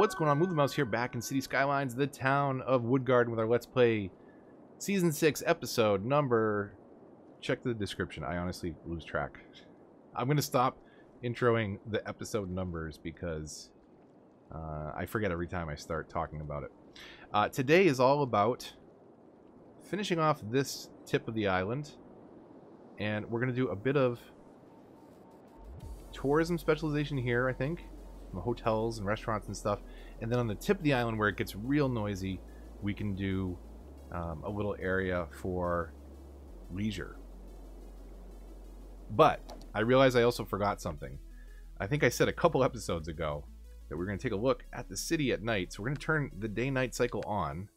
What's going on? Move the Mouse here back in Cities Skylines, the town of Woodgarden with our Let's Play Season 6 episode number... Check the description. I honestly lose track. I'm going to stop introing the episode numbers because uh, I forget every time I start talking about it. Uh, today is all about finishing off this tip of the island. And we're going to do a bit of tourism specialization here, I think. Hotels and restaurants and stuff. And then on the tip of the island where it gets real noisy, we can do um, a little area for leisure. But I realize I also forgot something. I think I said a couple episodes ago that we're going to take a look at the city at night. So we're going to turn the day-night cycle on.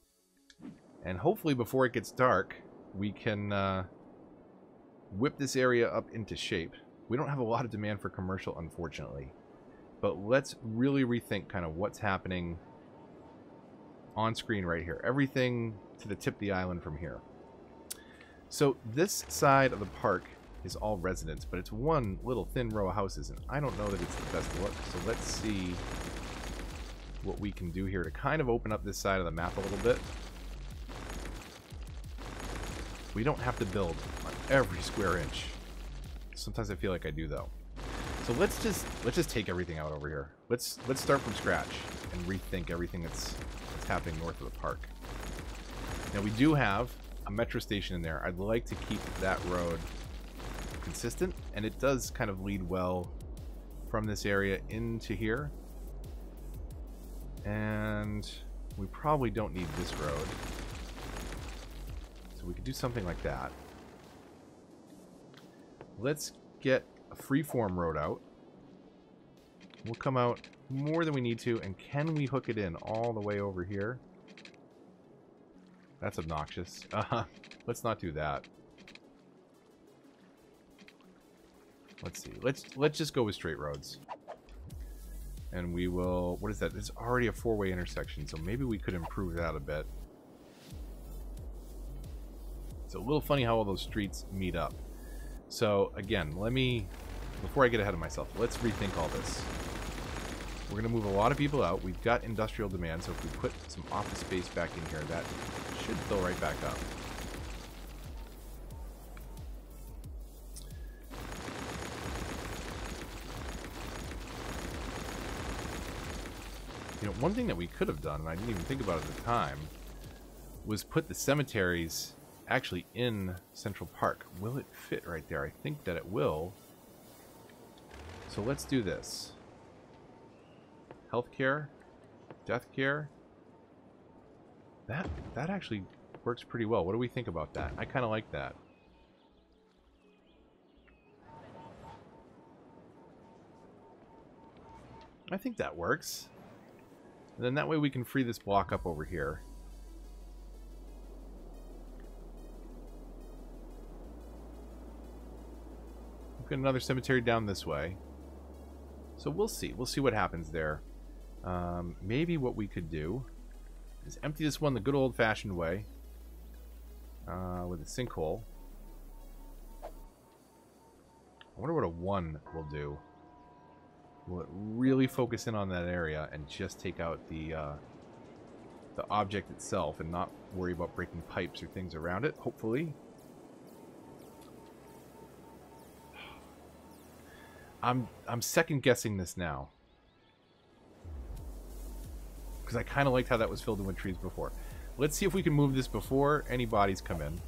And hopefully before it gets dark, we can uh, whip this area up into shape. We don't have a lot of demand for commercial, unfortunately. But let's really rethink kind of what's happening on screen right here. Everything to the tip of the island from here. So this side of the park is all residents, but it's one little thin row of houses, and I don't know that it's the best look. So let's see what we can do here to kind of open up this side of the map a little bit. We don't have to build on every square inch. Sometimes I feel like I do, though. So let's just let's just take everything out over here. Let's let's start from scratch and rethink everything that's that's happening north of the park. Now we do have a metro station in there. I'd like to keep that road consistent, and it does kind of lead well from this area into here. And we probably don't need this road. So we could do something like that. Let's get freeform road out. We'll come out more than we need to, and can we hook it in all the way over here? That's obnoxious. Uh, -huh. let's not do that. Let's see. Let's let's just go with straight roads. And we will... What is that? It's already a four-way intersection, so maybe we could improve that a bit. It's a little funny how all those streets meet up. So, again, let me before I get ahead of myself, let's rethink all this. We're going to move a lot of people out. We've got industrial demand, so if we put some office space back in here, that should fill right back up. You know, one thing that we could have done, and I didn't even think about at the time, was put the cemeteries actually in Central Park. Will it fit right there? I think that it will. So let's do this. Healthcare, death care. That that actually works pretty well. What do we think about that? I kind of like that. I think that works. And then that way we can free this block up over here. We've got another cemetery down this way. So we'll see. We'll see what happens there. Um, maybe what we could do is empty this one the good old-fashioned way uh, with a sinkhole. I wonder what a 1 will do. Will it really focus in on that area and just take out the uh, the object itself and not worry about breaking pipes or things around it? Hopefully. I'm I'm second guessing this now. Because I kind of liked how that was filled in with trees before. Let's see if we can move this before any bodies come in.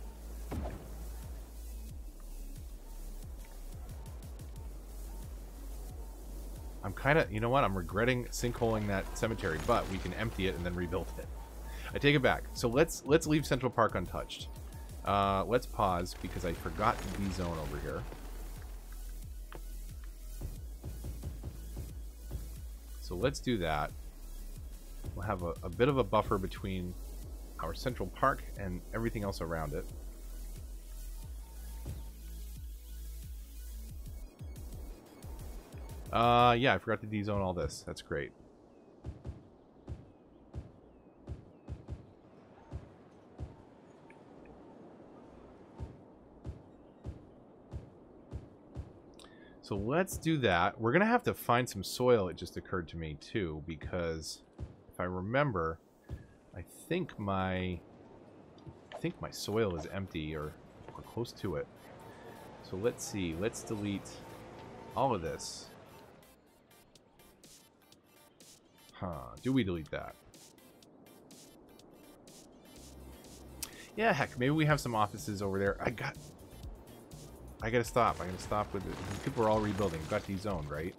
I'm kind of, you know what, I'm regretting sinkholing that cemetery, but we can empty it and then rebuild it. I take it back. So let's let's leave Central Park untouched. Uh, let's pause because I forgot the zone over here. So let's do that. We'll have a, a bit of a buffer between our central park and everything else around it. Uh, yeah, I forgot to D-zone all this. That's great. So let's do that. We're going to have to find some soil, it just occurred to me, too, because if I remember, I think my I think my soil is empty or, or close to it. So let's see. Let's delete all of this. Huh. Do we delete that? Yeah, heck, maybe we have some offices over there. I got... I gotta stop. I gotta stop with it. People are all rebuilding. Got D-zoned, right?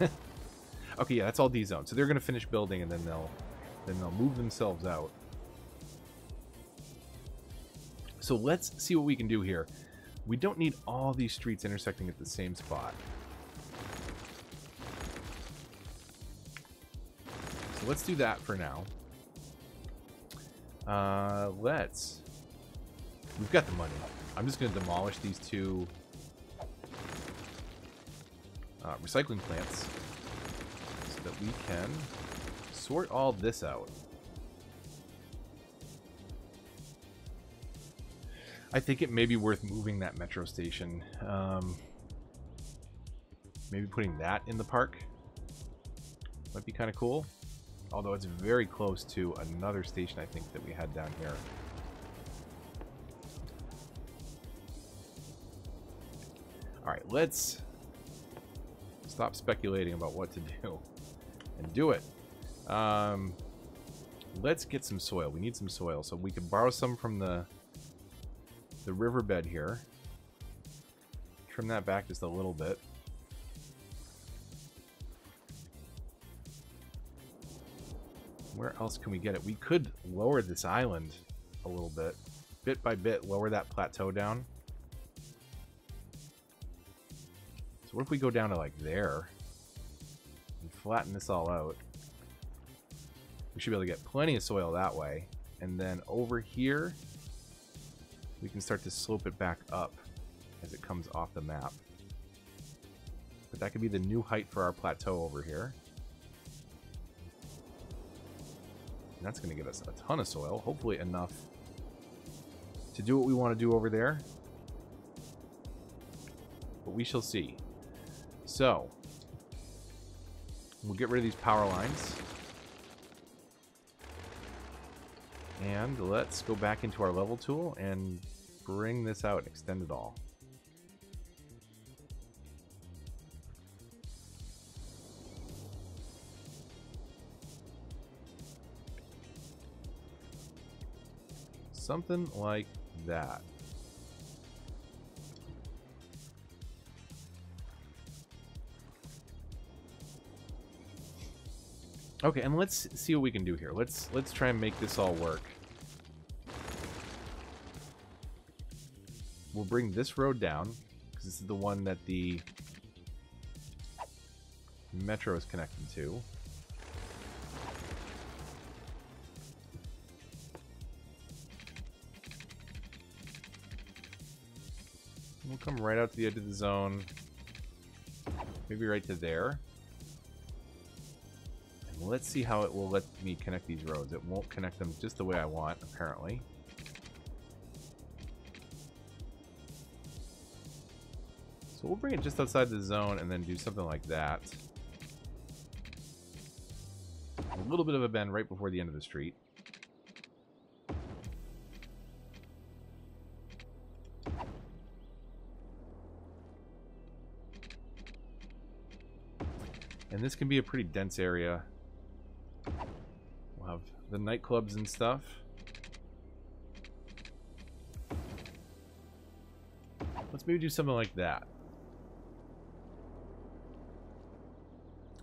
okay, yeah, that's all D-zoned. So they're gonna finish building and then they'll then they'll move themselves out. So let's see what we can do here. We don't need all these streets intersecting at the same spot. So let's do that for now. Uh, let's... We've got the money. I'm just going to demolish these two uh, recycling plants so that we can sort all this out. I think it may be worth moving that metro station. Um, maybe putting that in the park might be kind of cool. Although it's very close to another station I think that we had down here. Alright, let's stop speculating about what to do and do it. Um, let's get some soil. We need some soil. So we can borrow some from the the riverbed here. Trim that back just a little bit. Where else can we get it? We could lower this island a little bit. Bit by bit, lower that plateau down. So what if we go down to like there and flatten this all out? We should be able to get plenty of soil that way. And then over here, we can start to slope it back up as it comes off the map. But that could be the new height for our plateau over here. And that's going to give us a ton of soil, hopefully enough to do what we want to do over there. But we shall see. So, we'll get rid of these power lines. And let's go back into our level tool and bring this out and extend it all. Something like that. Okay, and let's see what we can do here. Let's let's try and make this all work. We'll bring this road down because this is the one that the metro is connected to. We'll come right out to the edge of the zone. Maybe right to there. Let's see how it will let me connect these roads. It won't connect them just the way I want, apparently. So we'll bring it just outside the zone and then do something like that. A little bit of a bend right before the end of the street. And this can be a pretty dense area the nightclubs and stuff. Let's maybe do something like that.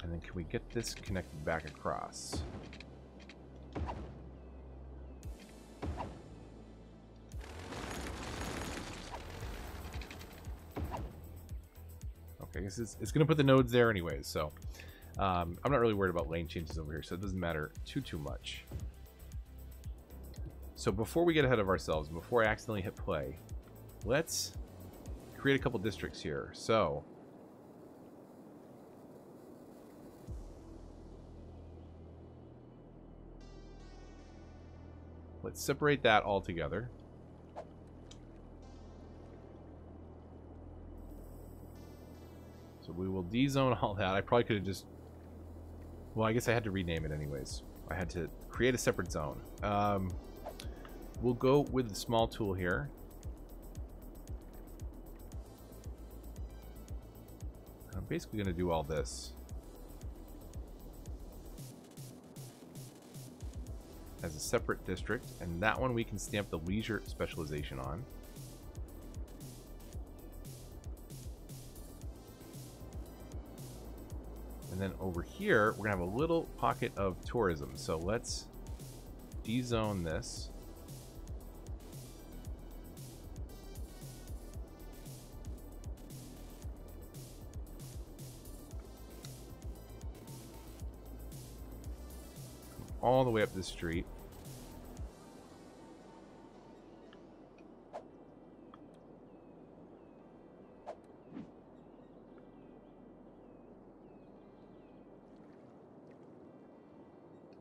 And then can we get this connected back across? Okay, it's, it's going to put the nodes there anyways, so um, I'm not really worried about lane changes over here, so it doesn't matter too, too much. So before we get ahead of ourselves, before I accidentally hit play, let's create a couple districts here. So, let's separate that all together. So we will D-zone all that. I probably could have just Well, I guess I had to rename it anyways. I had to create a separate zone. Um, we'll go with the small tool here. I'm basically going to do all this. as a separate district, and that one we can stamp the leisure specialization on. And then over here, we're going to have a little pocket of tourism. So let's dezone this. all the way up the street.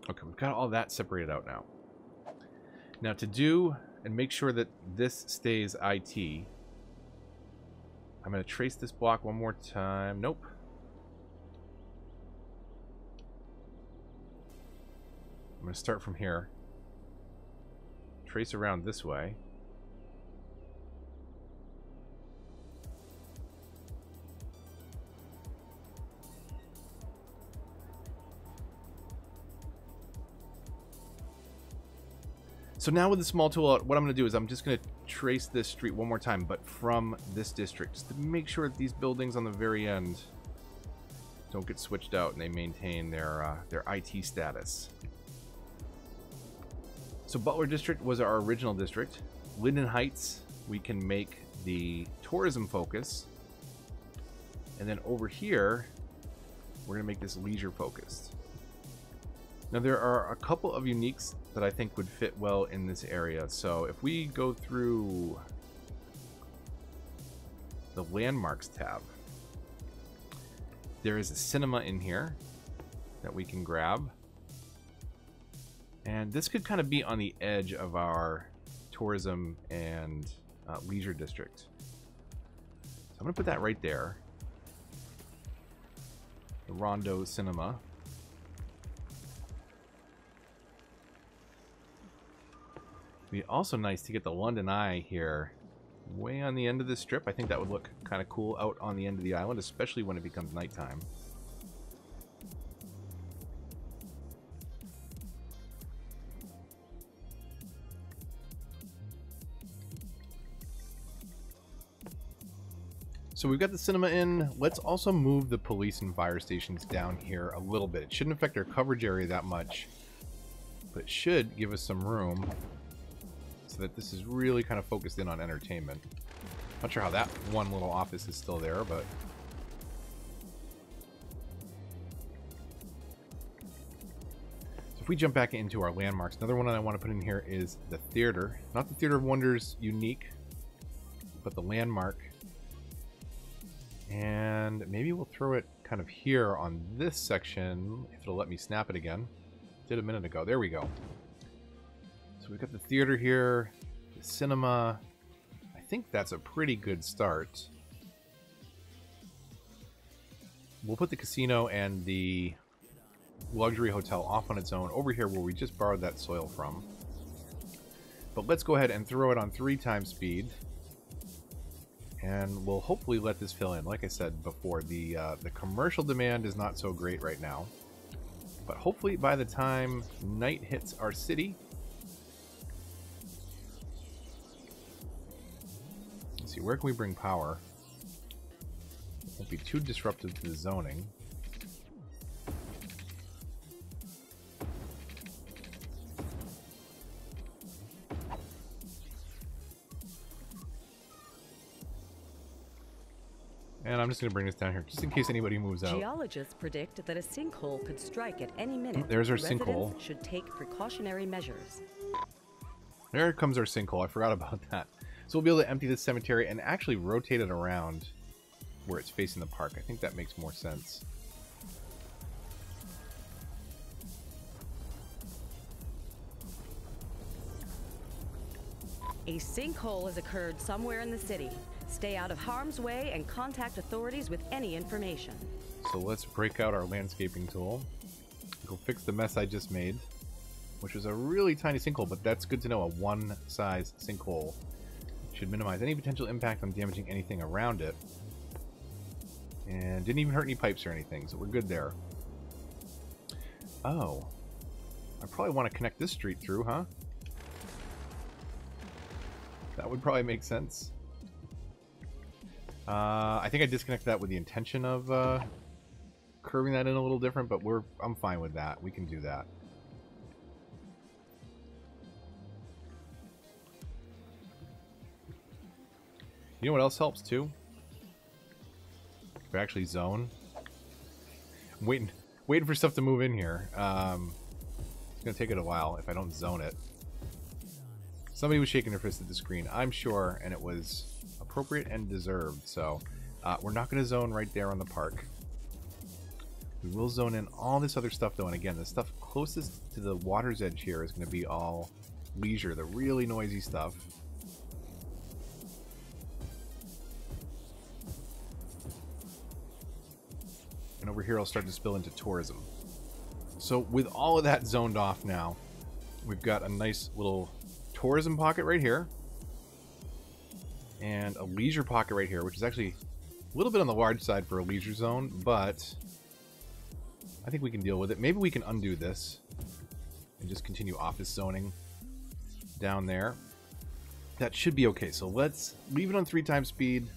Okay, we've got all that separated out now. Now to do and make sure that this stays IT, I'm going to trace this block one more time. Nope. I'm going to start from here. Trace around this way. So now with the small tool, out, what I'm going to do is I'm just going to trace this street one more time, but from this district, just to make sure that these buildings on the very end don't get switched out and they maintain their uh, their IT status. So Butler District was our original district. Linden Heights, we can make the tourism focus. And then over here, we're going to make this leisure focused. Now there are a couple of uniques that I think would fit well in this area. So if we go through the landmarks tab, there is a cinema in here that we can grab. And this could kind of be on the edge of our tourism and uh, leisure district. So I'm going to put that right there. The Rondo Cinema. Be also nice to get the London Eye here way on the end of the strip. I think that would look kind of cool out on the end of the island, especially when it becomes nighttime. So we've got the cinema in. Let's also move the police and fire stations down here a little bit. It shouldn't affect our coverage area that much, but should give us some room that this is really kind of focused in on entertainment. Not sure how that one little office is still there, but... So if we jump back into our landmarks, another one that I want to put in here is the theater. Not the Theater of Wonders unique, but the landmark and maybe we'll throw it kind of here on this section, if it'll let me snap it again. Did a minute ago. There we go. So we've got the theater here, the cinema. I think that's a pretty good start. We'll put the casino and the luxury hotel off on its own over here where we just borrowed that soil from. But let's go ahead and throw it on three times speed and we'll hopefully let this fill in. Like I said before, the uh, the commercial demand is not so great right now, but hopefully by the time night hits our city, see, where can we bring power? Won't be too disruptive to the zoning. And I'm just going to bring this down here, just in case anybody moves out. Geologists predict that a sinkhole could strike at any minute. Mm, there's our sinkhole. should take precautionary measures. There comes our sinkhole. I forgot about that. So we'll be able to empty this cemetery and actually rotate it around where it's facing the park. I think that makes more sense. A sinkhole has occurred somewhere in the city. Stay out of harm's way and contact authorities with any information. So let's break out our landscaping tool. Go fix the mess I just made, which was a really tiny sinkhole, but that's good to know. A one-size sinkhole should minimize any potential impact on damaging anything around it. And didn't even hurt any pipes or anything, so we're good there. Oh. I probably want to connect this street through, huh? That would probably make sense. Uh, I think I disconnected that with the intention of uh, curving that in a little different, but we're I'm fine with that. We can do that. You know what else helps too? We actually zone. I'm waiting, waiting for stuff to move in here. Um, it's gonna take it a while if I don't zone it. Somebody was shaking their fist at the screen, I'm sure, and it was appropriate and deserved. So uh, we're not to zone right there on the park. We will zone in all this other stuff though, and again, the stuff closest to the water's edge here is to be all leisure, the really noisy stuff. Over here I'll start to spill into tourism. So with all of that zoned off now, we've got a nice little tourism pocket right here. And a leisure pocket right here, which is actually a little bit on the large side for a leisure zone, but I think we can deal with it. Maybe we can undo this and just continue office zoning down there. That should be okay. So let's leave it on three times speed.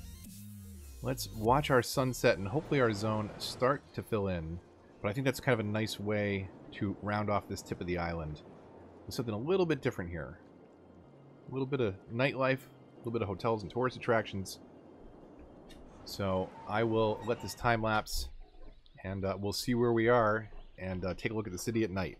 Let's watch our sunset and hopefully our zone start to fill in. But I think that's kind of a nice way to round off this tip of the island. With something a little bit different here. A little bit of nightlife, a little bit of hotels and tourist attractions. So I will let this time lapse and uh, we'll see where we are and uh, take a look at the city at night.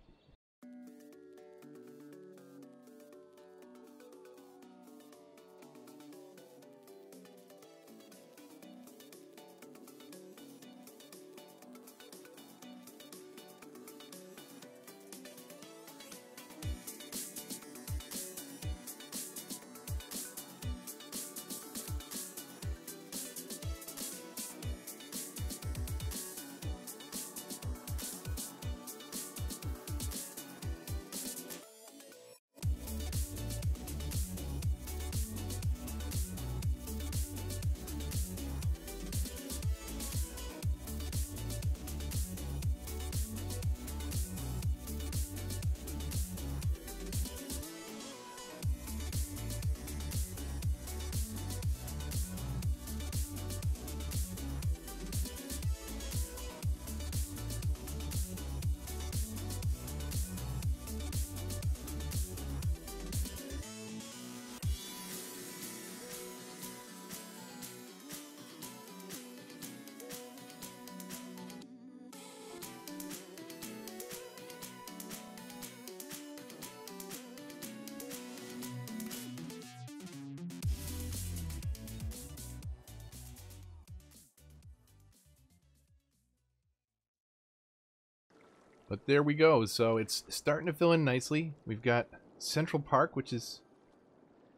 But there we go. So it's starting to fill in nicely. We've got Central Park, which is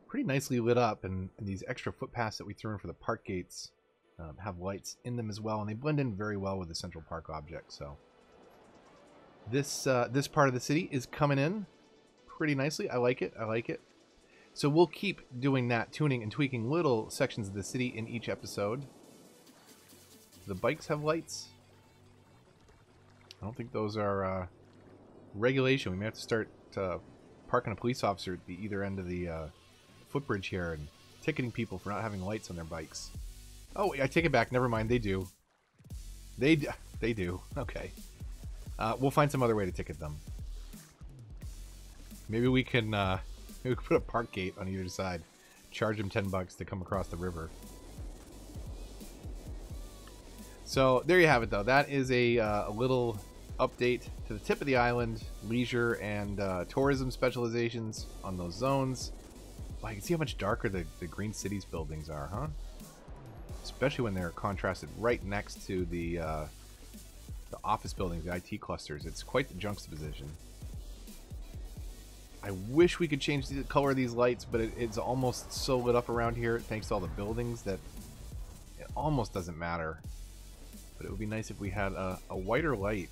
pretty nicely lit up, and, and these extra footpaths that we threw in for the park gates um, have lights in them as well, and they blend in very well with the Central Park object. So this uh, this part of the city is coming in pretty nicely. I like it. I like it. So we'll keep doing that, tuning and tweaking little sections of the city in each episode. The bikes have lights. I don't think those are uh, regulation. We may have to start uh, parking a police officer at the either end of the uh, footbridge here and ticketing people for not having lights on their bikes. Oh, I take it back. Never mind. They do. They d they do. Okay. Uh, we'll find some other way to ticket them. Maybe we can uh, maybe we can put a park gate on either side. Charge them 10 bucks to come across the river. So there you have it, though. That is a, uh, a little update to the tip of the island, leisure and uh, tourism specializations on those zones. Well, you can see how much darker the, the Green Cities buildings are, huh? Especially when they're contrasted right next to the uh, the office buildings, the IT clusters. It's quite the juxtaposition. I wish we could change the color of these lights, but it, it's almost so lit up around here thanks to all the buildings that it almost doesn't matter. But it would be nice if we had a, a whiter light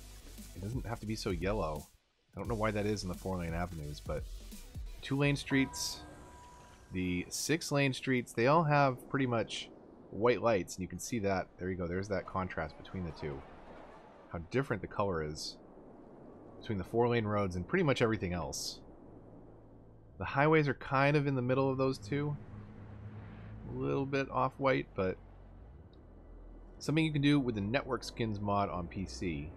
it doesn't have to be so yellow. I don't know why that is in the four lane avenues, but two lane streets, the six lane streets, they all have pretty much white lights, and you can see that. There you go. There's that contrast between the two. How different the color is between the four lane roads and pretty much everything else. The highways are kind of in the middle of those two. A little bit off white, but something you can do with the network skins mod on PC.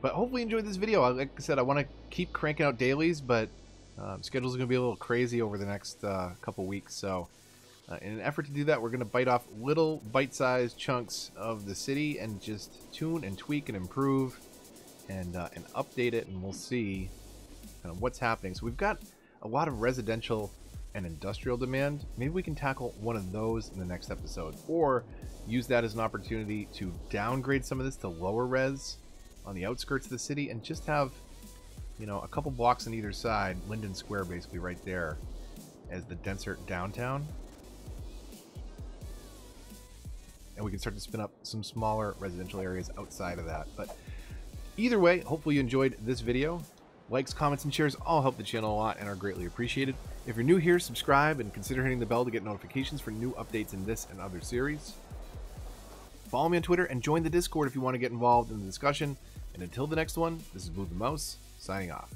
But hopefully you enjoyed this video. Like I said, I want to keep cranking out dailies, but um, schedule's going to be a little crazy over the next uh, couple weeks. So uh, in an effort to do that, we're going to bite off little bite-sized chunks of the city and just tune and tweak and improve and, uh, and update it, and we'll see kind of what's happening. So we've got a lot of residential and industrial demand. Maybe we can tackle one of those in the next episode, or use that as an opportunity to downgrade some of this to lower res on the outskirts of the city and just have, you know, a couple blocks on either side, Linden Square basically right there, as the denser downtown. And we can start to spin up some smaller residential areas outside of that. But either way, hopefully you enjoyed this video. Likes, comments, and shares all help the channel a lot and are greatly appreciated. If you're new here, subscribe and consider hitting the bell to get notifications for new updates in this and other series. Follow me on Twitter and join the Discord if you want to get involved in the discussion. And until the next one, this is Move the Mouse, signing off.